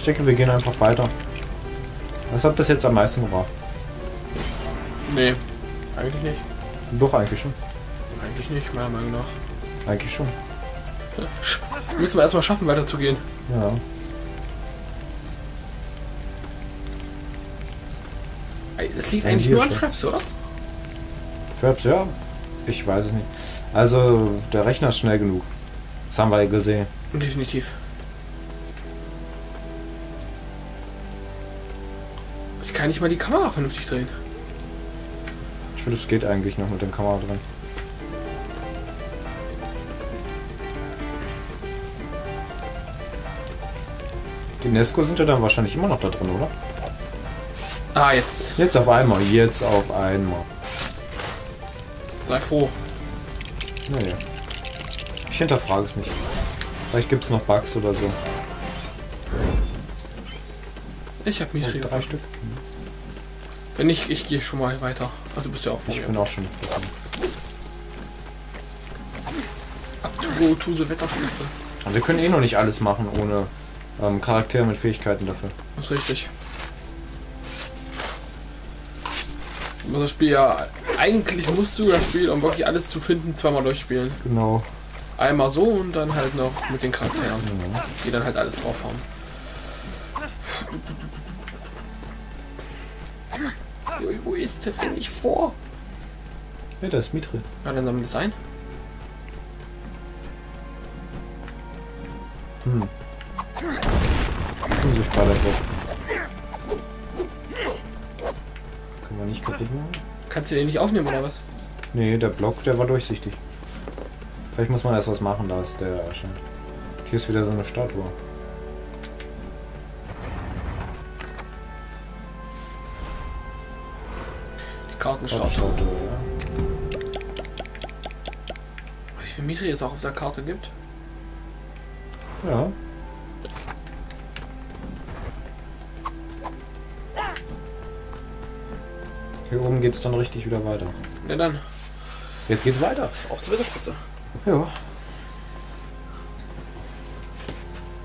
Ich denke, wir gehen einfach weiter. Was hat bis jetzt am meisten gebracht? Nee, eigentlich nicht. Doch, eigentlich schon. Eigentlich nicht, meiner Meinung nach. Eigentlich schon. Müssen wir erstmal schaffen, weiterzugehen. Ja. Es liegt eigentlich nur an. Traps, oder? Traps, ja. Ich weiß es nicht. Also, der Rechner ist schnell genug. Das haben wir ja gesehen. Definitiv. Kann nicht mal die Kamera vernünftig drehen. Ich finde, es geht eigentlich noch mit der Kamera drin. Die Nesco sind ja dann wahrscheinlich immer noch da drin, oder? Ah, jetzt. Jetzt auf einmal, jetzt auf einmal. Sei froh. Naja. Ich hinterfrage es nicht. Vielleicht gibt es noch Bugs oder so. Ich hab Mitri Drei gefunden. Stück. Wenn nicht, ich gehe schon mal weiter. Ah, du bist ja auch vor Ich mir. bin auch schon. Up to go to the Wetterspitze. Aber wir können eh noch nicht alles machen ohne ähm, Charaktere mit Fähigkeiten dafür. Das ist richtig. Das Spiel ja, eigentlich musst du das Spiel, um wirklich alles zu finden, zweimal durchspielen. Genau. Einmal so und dann halt noch mit den Charakteren, Ja. die dann halt alles drauf haben. Wo- Wo ist der denn nicht vor? Ja, da ist Mitri. Ja, dann sammeln wir das ein. Hm. Unsichtbarer Block. Können wir nicht kaputt machen? Kannst du den nicht aufnehmen oder was? Nee, der Block, der war durchsichtig. Vielleicht muss man erst was machen, da ist der erscheint. Hier ist wieder so eine Statue. Kartenstatue. Statue, ja. Wie viel Mitri es auch auf der Karte gibt? Ja. Hier oben geht's dann richtig wieder weiter. Na dann, Jetzt geht's weiter. auf zur Wetterspitze. Ja.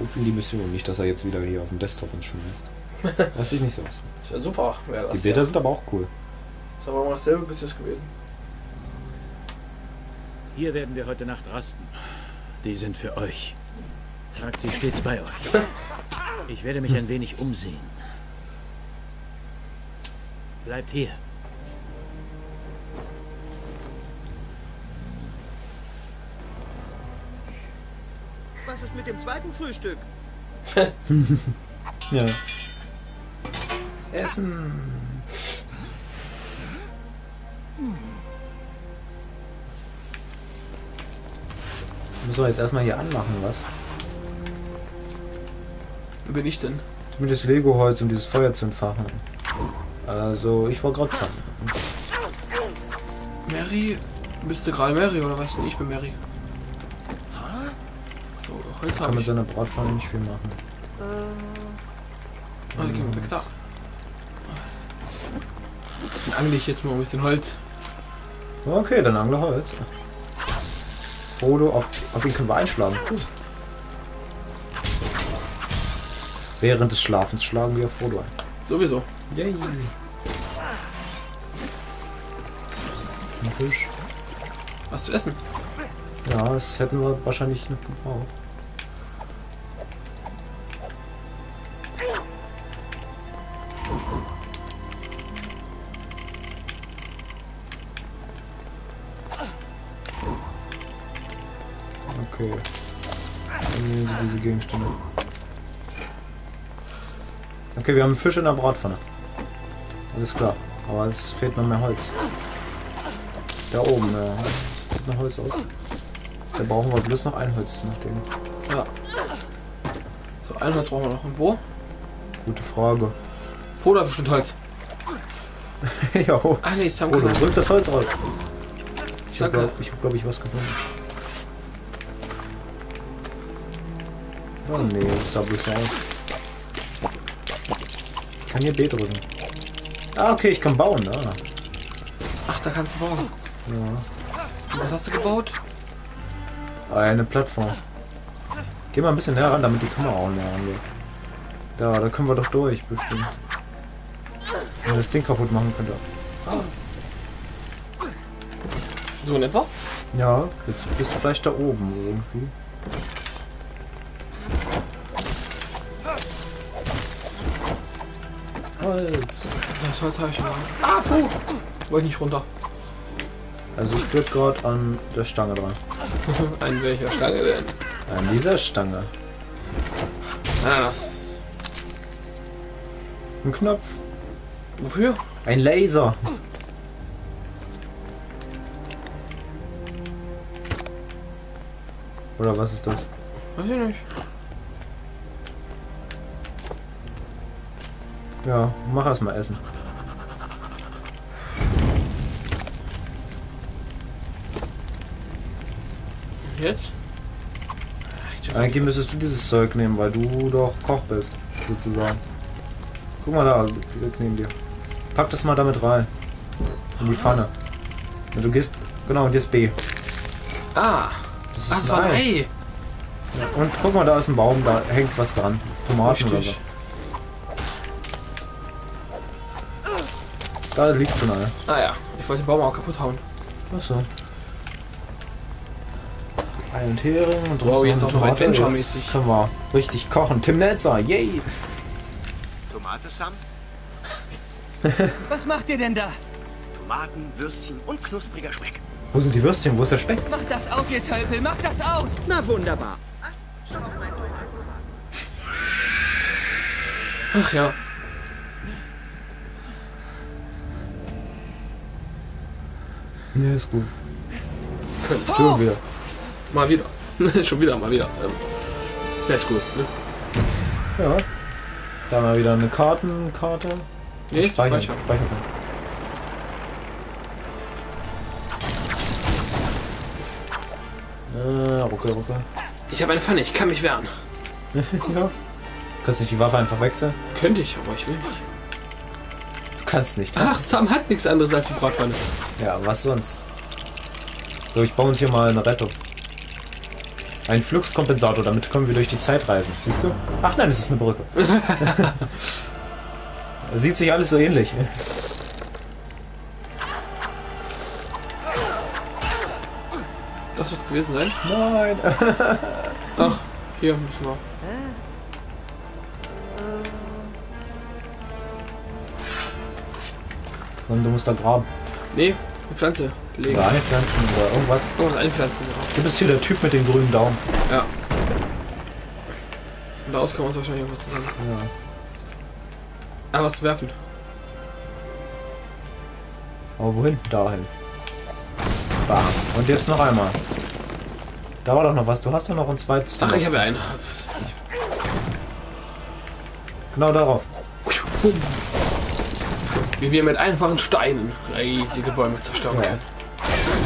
Ruf in die Mission, nicht, dass er jetzt wieder hier auf dem Desktop uns schmeißt. Das sieht nicht so aus. Ist ja super, Die Bilder sind aber auch cool. Ist aber immer dasselbe bis jetzt gewesen. Hier werden wir heute Nacht rasten. Die sind für euch. Tragt sie stets bei euch. Ich werde mich ein wenig umsehen. Bleibt hier. Was ist mit dem zweiten Frühstück? Ja. Essen. Müssen wir jetzt erstmal hier anmachen, was? Wer bin ich denn? Mit das Lego-Holz, um dieses Feuer zu entfachen. Also, ich war gerade dran. Mary? Bist du gerade Mary oder was? Ich bin Mary. So, Holz Kann mit seiner Bratpfanne nicht viel machen. Die gehen wir weg da. Dann angle ich jetzt mal ein bisschen Holz. Okay, dann angle Holz. Frodo, auf, auf ihn können wir einschlagen. Cool. Während des Schlafens schlagen wir Frodo ein. Sowieso. Yay. Ein Fisch. Was zu essen. Ja, das hätten wir wahrscheinlich noch gebraucht. Okay. Hier sind diese Gegenstände. Okay, wir haben einen Fisch in der Bratpfanne. Alles klar. Aber es fehlt noch mehr Holz. Da oben, ja. Sieht nach Holz aus. Da brauchen wir bloß noch ein Holz nach dem. Ja. So, ein Holz brauchen wir noch. Und wo? Gute Frage. Hat bestimmt Holz. jo. Ah nee, Oh, kann du drück das Holz raus. Ich habe, glaube ich, hab, glaub ich, was gefunden. Oh nee, das bloß so aus. Ich kann hier B drücken. Ah, okay, ich kann bauen. Ah. Ach, da kannst du bauen. Ja. Was hast du gebaut? Eine Plattform. Geh mal ein bisschen näher ran, damit die Kamera auch näher rangeht. Da, da können wir doch durch, bestimmt. Wenn das Ding kaputt machen könnte. So in etwa? Ja, jetzt bist du vielleicht da oben irgendwie. Holz. Das Holz habe ich schon mal. Ah, puh! Wollte nicht runter. Also ich bleib gerade an der Stange dran. An welcher Stange denn? An dieser Stange. Ah, das. Ein Knopf. Wofür? Ein Laser. Oder was ist das? Weiß ich nicht. Ja, mach erst mal Essen. Jetzt? Eigentlich müsstest du dieses Zeug nehmen, weil du doch Koch bist, sozusagen. Guck mal da, neben dir. Pack das mal damit rein. In die Pfanne. Und du gehst, genau, und jetzt B. Ah! Das Ach, ist war ein Ei. Ei. Ja, Und guck mal, da ist ein Baum, da hängt was dran. Tomaten oder so. Da liegt schon Ei. Ah ja, ich wollte den Baum auch kaputt hauen. Achso. Ei und Hering und Wow, draußen jetzt auch noch. Adventure-mäßig. Können wir richtig kochen. Tim Netzer, yay! Tomate, Sam? Was macht ihr denn da? Tomaten, Würstchen und knuspriger Speck. Wo sind die Würstchen? Wo ist der Speck? Macht das auf, ihr Tölpel, macht das aus! Na wunderbar. Ach ja. Ne, ist gut. Oh! Schon wieder. Mal wieder. Schon wieder, mal wieder. Ähm, ja, ist gut. Ne? Ja. Da mal wieder eine Kartenkarte. Nee, Speichern. Speicher. Speichern. Äh, ruckel, ruckel. Ich habe eine Pfanne, ich kann mich wehren. ja. Kannst du nicht die Waffe einfach wechseln? Könnte ich, aber ich will nicht. Kannst nicht. Ach, Sam hat nichts anderes als die Bratpfanne. Ja, was sonst? So, ich baue uns hier mal eine Rettung. Ein Fluxkompensator, damit können wir durch die Zeit reisen. Siehst du? Ach nein, es ist eine Brücke. Sieht sich alles so ähnlich. Das wird gewesen sein. Nein. Ach, hier müssen wir. Komm, du musst da graben. Nee, eine Pflanze legen. Oder einpflanzen oder irgendwas. Irgendwas einpflanzen. Ja. Du bist hier der Typ mit dem grünen Daumen. ja. Und daraus kann man uns wahrscheinlich irgendwas zusammen. Ja. Ah, was werfen. Aber wohin? Dahin. Bam. Und jetzt noch einmal. Da war doch noch was. Du hast doch noch ein zweites. Ach, ich habe ja einen. Genau darauf. Wie wir mit einfachen Steinen riesige Bäume zerstören Ja. können.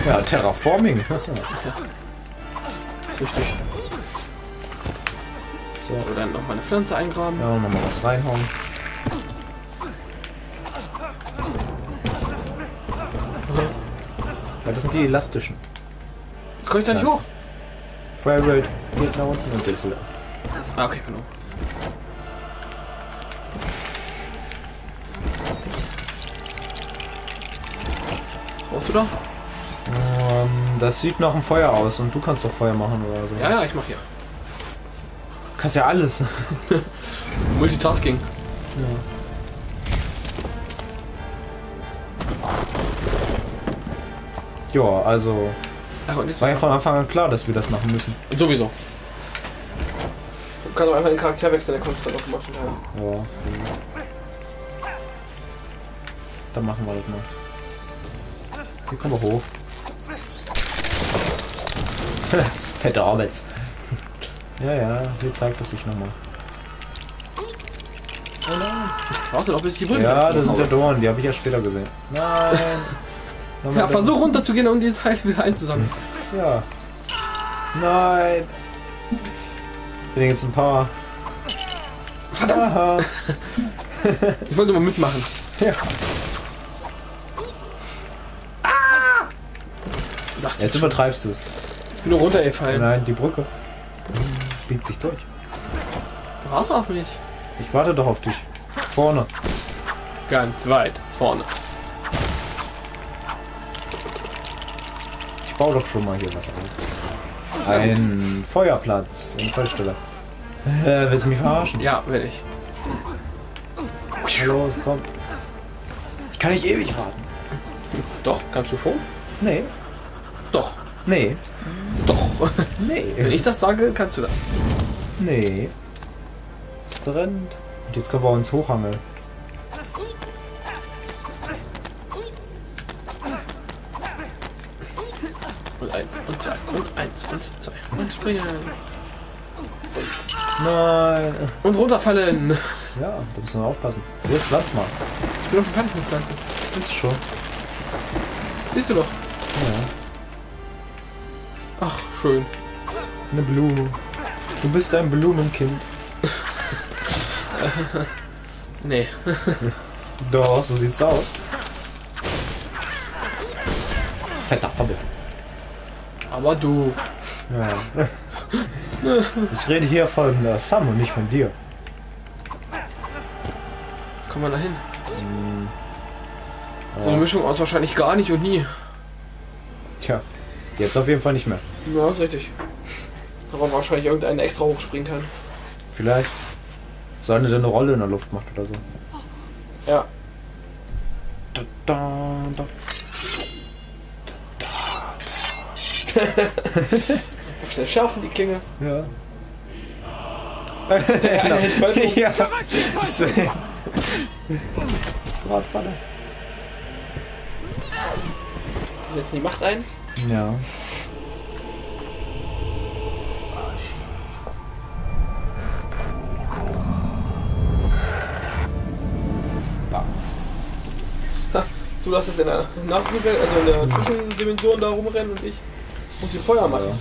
Ja, Terraforming. Richtig. so. So, dann noch mal eine Pflanze eingraben. Ja, nochmal was reinhauen. Ja, das sind die elastischen. Jetzt komme ich da nicht hoch. Framerate geht nach unten und jetzt wieder. Ah, okay, genau. Brauchst du da? Ähm, das sieht nach einem Feuer aus und du kannst doch Feuer machen oder so. Ja, ja, ich mach hier. Kannst ja alles. Multitasking. Ja, also Ach, war ja von Anfang an klar, dass wir das machen müssen. Sowieso. Du kannst auch einfach den Charakter wechseln, der kommt dann automatisch hinterher. Ja. Dann machen wir das mal. Hier kommen wir hoch. das fette Arbeits. Ja, ja, hier zeigt es sich nochmal. Brauchst du noch bis die Brücke? Ja, das sind ja Dornen, die habe ich ja später gesehen. Nein! Ja, versuch runterzugehen und die Teile wieder einzusammeln. Ja. Nein! Ich bin jetzt ein paar. Verdammt! Ich wollte mal mitmachen. Ja. Dachte Jetzt übertreibst du es. Ich bin nur runtergefallen. Nein, die Brücke biegt sich durch. Warte auf mich. Ich warte doch auf dich. Vorne. Ganz weit vorne. Ich baue doch schon mal hier was auf. Ein Feuerplatz. Ein Feuersteller. Äh, willst du mich verarschen? Ja, will ich. Los, komm. Ich kann nicht ewig warten. Doch, kannst du schon? Nee. Doch. Nee. Doch. Wenn Nee. ich das sage, kannst du das. Nee. Es brennt. Und jetzt können wir uns hochhangeln. Und eins und zwei und eins und zwei und springen. Nein. Und runterfallen. Ja, da müssen wir aufpassen. Los, Platz mal. Ich bin auf dem Pflanzen. Ist schon. Siehst du doch. Ja. Ach, schön. Eine Blume. Du bist ein Blumenkind. Nee. Doch, so sieht's aus. Fetter Hobbit. Aber du. Ja. Ich rede hier von äh, Sam und nicht von dir. Kommen wir da hin? So eine Mischung aus wahrscheinlich gar nicht und nie. Jetzt auf jeden Fall nicht mehr. Ja, ist richtig. Da man wahrscheinlich irgendeinen extra hochspringen kann. Vielleicht. So eine, der eine Rolle in der Luft macht oder so. Ja. Da, da, da. Schnell schärfen die Klinge. Ja. Ja, ja. Bratpfanne. Wir setzen die Macht ein. Ja. Du lässt jetzt in der Nachspielwelt, also in der Zwischendimension da rumrennen und ich muss hier Feuer machen.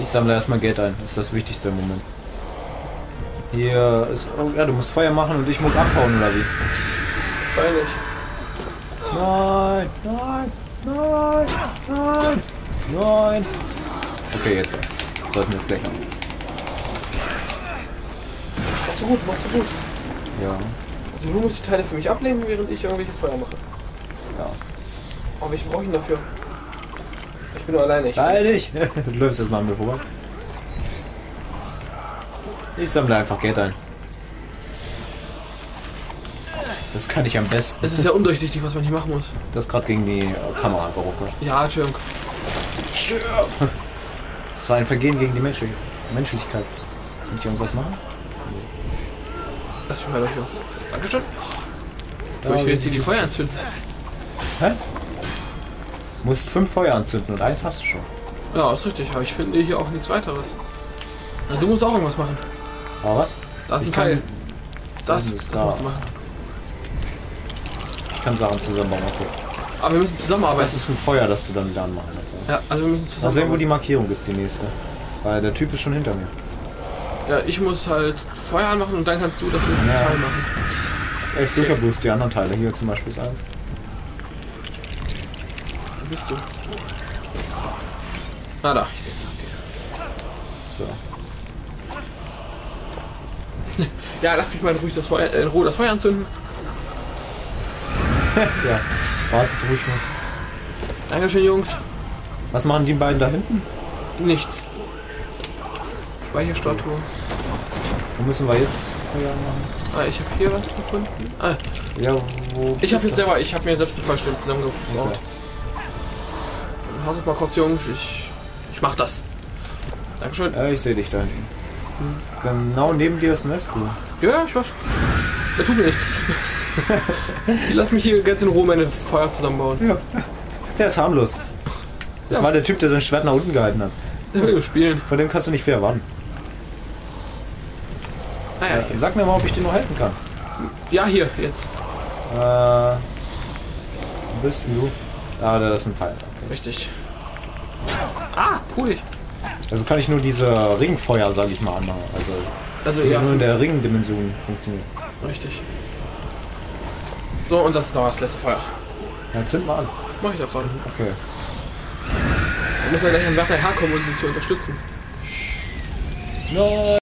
Ich sammle erstmal Geld ein. Das ist das Wichtigste im Moment. Hier ist. Oh, ja, du musst Feuer machen und ich muss abhauen oder wie? Wahrscheinlich. Nein, nein, nein, nein, nein. Okay, jetzt. Sollten wir es gleich haben. Machst du gut, machst du gut. Ja. Also du musst die Teile für mich ablehnen, während ich irgendwelche Feuer mache. Ja. Aber welchen brauche ich denn dafür? Ich bin nur alleine. Ich Nein, nicht. Du läufst jetzt mal an mir vorbei. Ich sammle einfach Geld ein. Das kann ich am besten. es ist sehr undurchsichtig, was man hier machen muss. Das gerade gegen die Kamera geruckelt. Ja, Entschuldigung. Stirb! Das war ein Vergehen gegen die Menschlich Menschlichkeit. Kann ich irgendwas machen? Mich mal durch los. Dankeschön. So, Ja, ich will jetzt hier die Feuer entzünden. Hä? Musst fünf Feuer anzünden und eins hast du schon. Ja, ist richtig, aber ich finde hier auch nichts weiteres. Na, du musst auch irgendwas machen. Aber was? Da ist ein Teil. Das, Das das ist da. musst du machen. Ich kann Sachen zusammenbauen. Okay. Aber wir müssen zusammenarbeiten. Das ist ein Feuer, das du dann wieder anmachen kannst. ja, also wir müssen Mal sehen, wo die zusammenarbeiten. Markierung ist, die nächste. Weil der Typ ist schon hinter mir. Ja, ich muss halt Feuer anmachen und dann kannst du das nächste Ja. Teil machen. Ich suche ja bloß die anderen Teile. Hier zum Beispiel ist eins. Wo bist du? Ah, da. Ich seh's. So. Ja, lass mich mal ruhig das Feuer, äh, in Ruhe das Feuer anzünden. Ja, wartet ruhig mal. Dankeschön, Jungs. Was machen die beiden da hinten? Nichts. Speicherstatue. Wo müssen wir jetzt Feuer machen? Ah, ich habe hier was gefunden. Ah, Ja, wo. ich habe jetzt selber, ich habe mir selbst ein Feuerstellen zusammengebaut. Okay. Wartet mal kurz, Jungs. Ich, ich mach das. Dankeschön. Ja, ich sehe dich da hinten. Genau neben dir ist ein Nest. Ja, ich weiß. Das tut mir nichts. Lass mich hier ganz in Ruhe meine Feuer zusammenbauen. Ja. Der ist harmlos. Das Ja. war der Typ, der sein Schwert nach unten gehalten hat. Der will spielen. Von dem kannst du nicht viel erwarten. Naja, Äh, sag mir mal, ob ich dir noch helfen kann. ja, hier, jetzt. Äh, wo bist du? Ah, da ist ein Teil. Okay. Richtig. Ah, cool. Also kann ich nur diese Ringfeuer, sage ich mal, anmachen. Also Also ja, nur in der Ringdimension funktioniert. richtig. So, und das ist noch das letzte Feuer. Ja, zünd mal an. Mach ich doch gerade. Okay. Wir müssen ja gleich an Wärter herkommen, um ihn zu unterstützen. Nein!